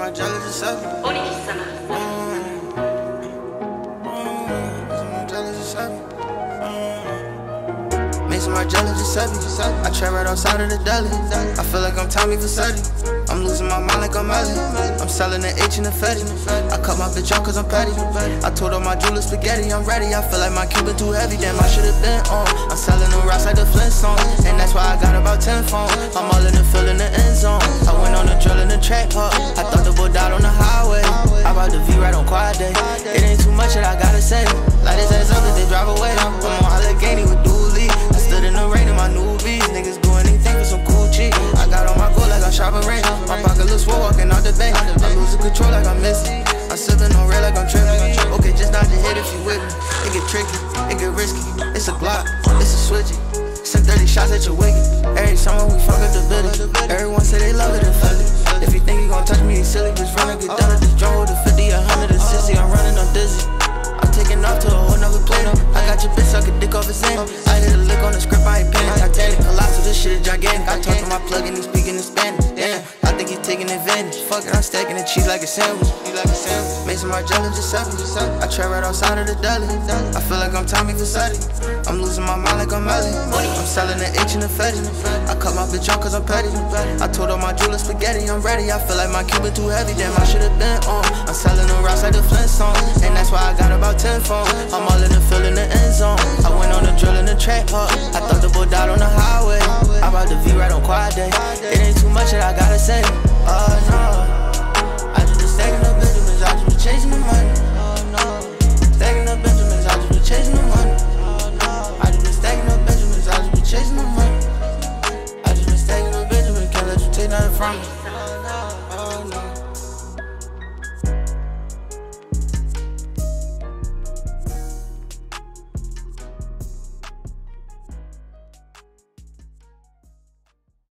my jealous is seven. My jelly just seven. I trap right outside of the deli. I feel like I'm Tommy Vercetti. I'm losing my mind like I'm Ellie. I'm selling the H and the Fetty. I cut my bitch off cause I'm petty. I told all my jeweler spaghetti, I'm ready. I feel like my Cuban too heavy, damn, I should've been on. I'm selling the rocks like the Flintstones. And that's why I got about 10 phones. I'm all in the field in the end zone. I went on a drill in the track park. Day. It ain't too much that I gotta say. Light his ass up, they drive away. I'm on Allegheny with Dooley. I stood in the rain in my new V's. Niggas do anything for some cool cheese. I got on my goal like I'm shopping rain. My pocket looks full walking out the bank. I'm losing control like I'm missing. I'm sipping on red like I'm tripping. Okay, just not the hit if you with me. It get tricky, it get risky. It's a Glock, it's a switchy. Send 30 shots at your wiggy. Every summer we fuck up the building. Everyone say they love it and feel it. I talk to my plug and speaking in Spanish. Damn, I think he taking advantage. Fuck it, I'm stacking the cheese like a sandwich. Like a sandwich. Just seven. I trap right outside of the deli. I feel like I'm Tommy Vercetti. I'm losing my mind like I'm Ellie. I'm selling the H and the Fetty. I cut my bitch off cause I'm petty. I told all my jeweler spaghetti, I'm ready. I feel like my Cuban too heavy, damn, I should've been on. I'm selling the rocks like the Flintstones. Day. It ain't too much that I gotta say. Oh no.